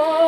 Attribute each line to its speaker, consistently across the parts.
Speaker 1: Oh.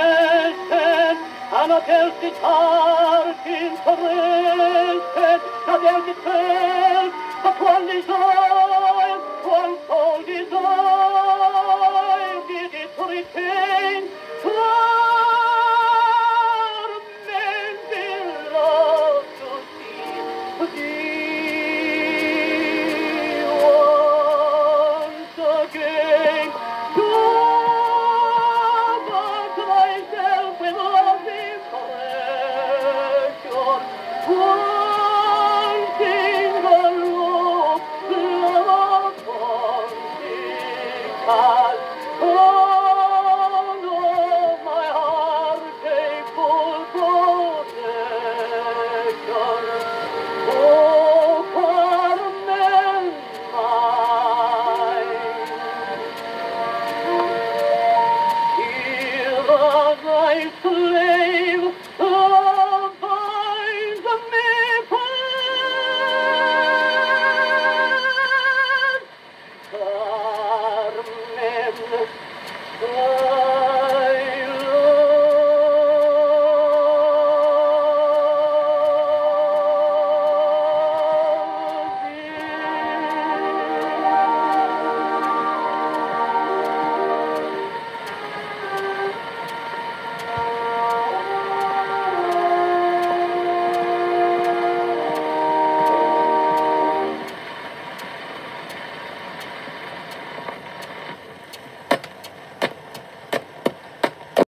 Speaker 1: Han har tält sitt hjärta på rösten, han har tält sitt tält på kvalitet. my flame.